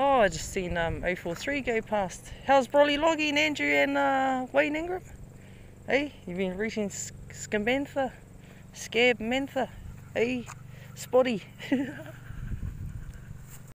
Oh, I just seen um, 043 go past. How's Brolley logging, Andrew and uh, Wayne Ingram? Hey, you've been reaching Scamantha, Scab Mantha, hey, Spotty.